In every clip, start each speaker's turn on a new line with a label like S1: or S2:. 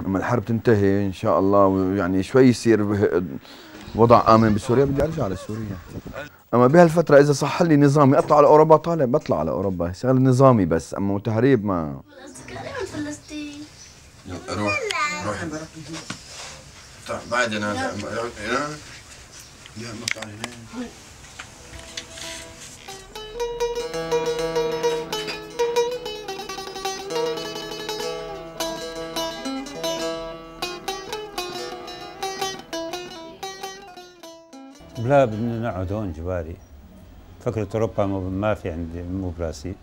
S1: لما الحرب تنتهي إن شاء الله ويعني شوي يصير وضع آمن بسوريا بدي أرجع لسوريا. أما بهالفترة إذا صح لي نظامي أطلع على أوروبا؟ طالع بطلع على أوروبا. شغل نظامي بس أما تهريب ما.
S2: فلسطين
S1: روح. روح بعد أنا لا مقطع هنا
S3: لا بدنا نقعد هون جبالي فكرة أوروبا ما في عندي مو براسي.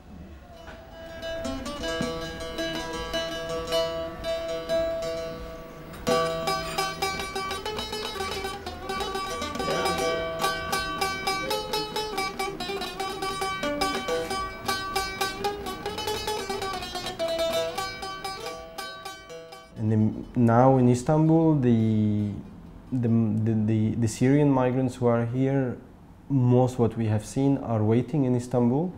S4: Now in Istanbul, the the, the, the, Syrian migrants who are here, most what we have seen are waiting in Istanbul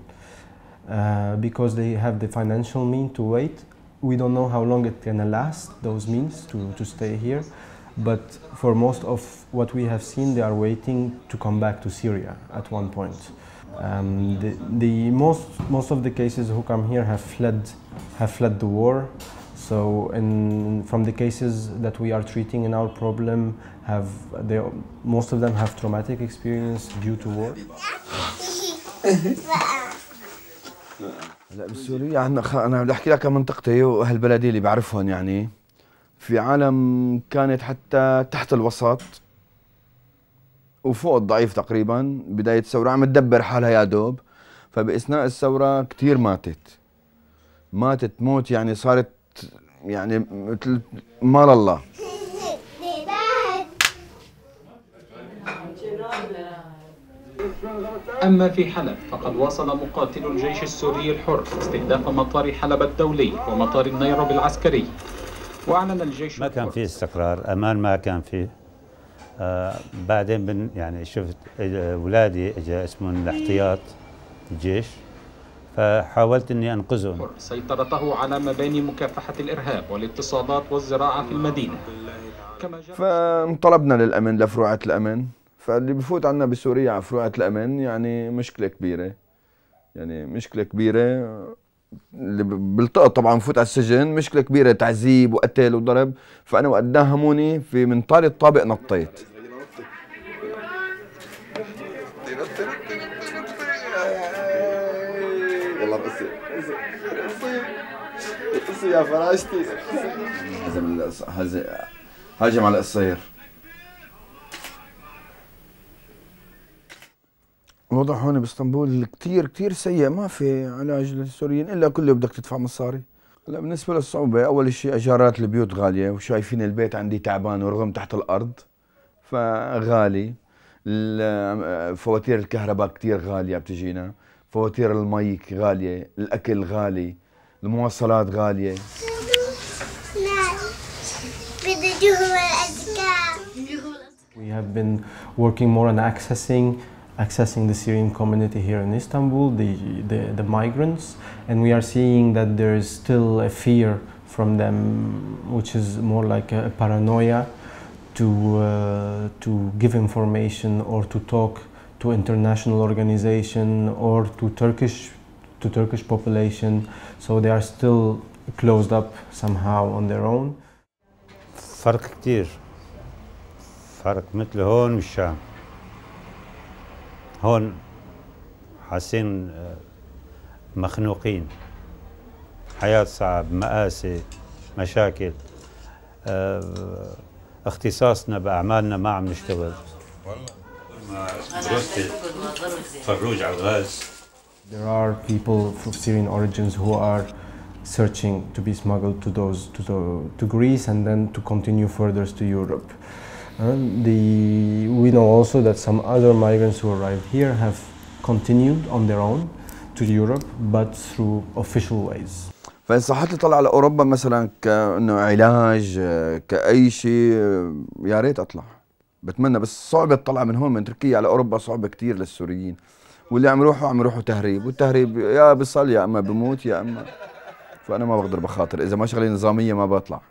S4: uh, because they have the financial mean to wait. We don't know how long it can last, those means to, to stay here. But for most of what we have seen, they are waiting to come back to Syria at one point. Um, the, the most, most of the cases who come here have fled, have fled the war. So in, from the cases that we are treating in our problem, have they, most of them have traumatic experience due to war.
S1: هلا بسوريا عندنا. أنا بدي أحكي لك منطقتي واهل بلدي اللي بعرفهم يعني في عالم كانت حتى تحت الوسط وفوق الضعيف تقريبا بداية الثوره عم تدبر حالها يا دوب فبأثناء الثورة كثير ماتت ماتت موت يعني صارت يعني مثل مال الله.
S5: أما في حلب فقد واصل مقاتلو الجيش السوري الحر استهداف مطار حلب الدولي ومطار النيروبي العسكري. وأعلن الجيش
S3: ما كان في استقرار أمان ما كان فيه. آه بعدين بن يعني شفت أولادي إجا اسمهم الاحتياط الجيش فحاولت إني أنقذهم.
S5: سيطرته على مباني مكافحة الإرهاب والاتصالات والزراعة في المدينة.
S1: فانطلبنا للأمن لفروعة الأمن. فاللي بفوت عنا بسوريا على فروعة الأمن يعني مشكلة كبيرة. يعني مشكلة كبيرة. اللي بلتقط طبعا بفوت على السجن مشكلة كبيرة تعذيب وقتل وضرب. فأنا وقت داهموني في من طالع الطابق نطيت. يلا بس. قصي يا فراشتي هذا هاجم على القصير. الوضع هون باسطنبول كثير كثير سيء ما في علاج للسوريين إلا كله بدك تدفع مصاري. هلا بالنسبة للصعوبة أول شيء أجارات البيوت غالية وشايفين البيت عندي تعبان ورغم تحت الأرض فغالي. فواتير الكهرباء كثير غالية بتجينا. فواتير المي غاليه الاكل غالي المواصلات غاليه
S4: We have been working more on accessing accessing the Syrian community here in Istanbul, the, the, the, migrants, and we are seeing that there is still a fear from them, which is more like a, paranoia to, uh, to give information or to talk to international organization or to Turkish, to Turkish population. So they are still closed up somehow on their own.
S3: فرق كتير فرق مثل هون والشام هون حاسين مخنوقين حياة صعب مآسي مشاكل اختصاصنا بأعمالنا ما عم نشتغل فروج على الغاز
S4: There are people from Syrian origins who are searching to be smuggled to those to, the, to Greece and then to continue further to Europe. And the, we know also that some other migrants who arrived here have continued on their own to Europe but through official ways.
S1: فإن صحت لي طلع على أوروبا مثلا كأنه علاج كأي شيء يا ريت أطلع بتمنى بس صعبة تطلع من هون من تركيا على أوروبا صعبة كثير للسوريين. واللي عم يروحوا عم يروحوا تهريب والتهريب يا بصل يا أما بموت يا أما فأنا ما بقدر بخاطر إذا ما شغلة نظامية ما بطلع.